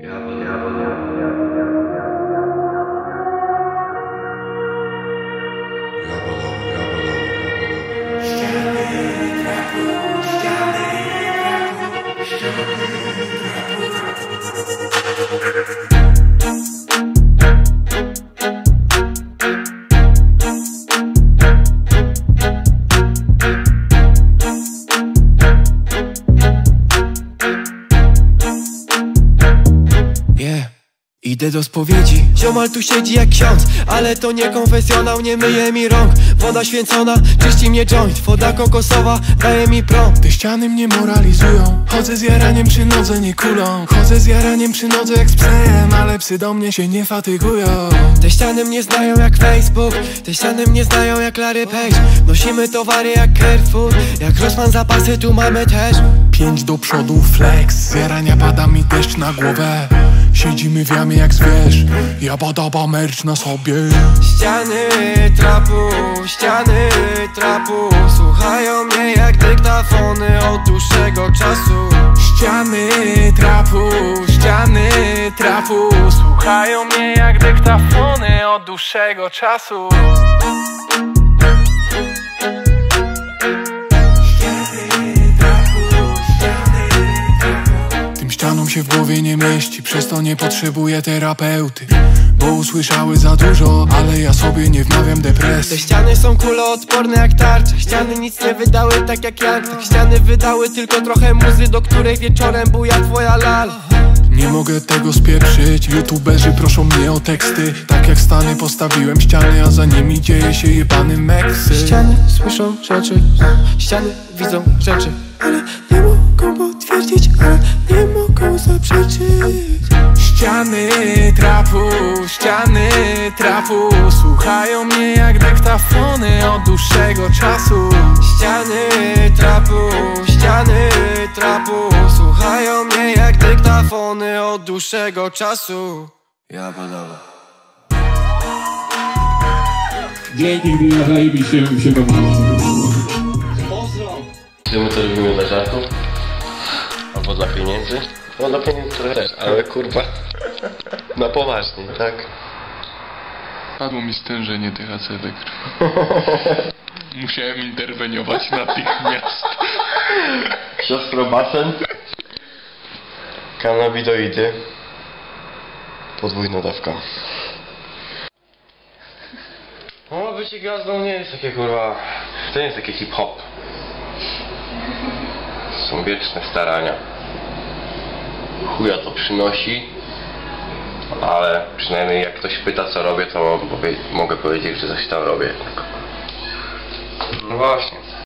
Gabalo, gabalo, gabalo. Idę do spowiedzi. Ziomal tu siedzi jak ksiądz Ale to nie konfesjonał, nie myje mi rąk. Woda święcona, czyści mnie joint Woda kokosowa, daje mi prąd. Te ściany mnie moralizują. Chodzę z jaraniem przy nodze, nie kulą. Chodzę z jaraniem przy nodze jak z psem Ale psy do mnie się nie fatygują. Te ściany mnie znają jak Facebook Te ściany mnie znają jak Larry Page. Nosimy towary jak Carrefour Jak Rossmann zapasy tu mamy też. Pięć do przodu flex Z jarania pada mi deszcz na głowę Siedzimy w jamie jak zwierz. Ja badaba merch na sobie. Ściany trapu, ściany trapu. Słuchają mnie jak dyktafony od dłuższego czasu. Ściany trapu, ściany trapu. Słuchają mnie jak dyktafony od dłuższego czasu Tym ścianom się w głowie nie mieści Przez to nie potrzebuję terapeuty Bo usłyszały za dużo Ale ja sobie nie wmawiam Te depresji ściany są kuloodporne jak tarcze Ściany nic nie wydały tak jak Tak ściany wydały tylko trochę muzy Do której wieczorem buja twoja lala. Nie mogę tego spieprzyć YouTuberzy proszą mnie o teksty. Tak jak Stany postawiłem ściany A za nimi dzieje się jebany Meksyk Ściany słyszą rzeczy Ściany widzą rzeczy. Ale nie mogą potwierdzić Ale Ściany trapu, ściany trapu Słuchają mnie jak dyktafony od dłuższego czasu Ściany trapu, ściany trapu Słuchają mnie jak dyktafony od dłuższego czasu Ja podoba Dzięki, gdy zajebiście się bawiliśmy. Czy my to robimy dla żartów? Albo dla pieniędzy? No pieniędzy trochę też, ale kurwa. Na poważnie, tak? Padło mi stężenie THC we krwi. Musiałem interweniować natychmiast. Siostro basen? Kanabidoidy Podwójna dawka. No bycie gwiazdą nie jest takie kurwa To nie jest takie hip-hop. Są wieczne starania Chuja to przynosi Ale przynajmniej jak ktoś pyta co robię To mogę powiedzieć, że coś tam robię. No właśnie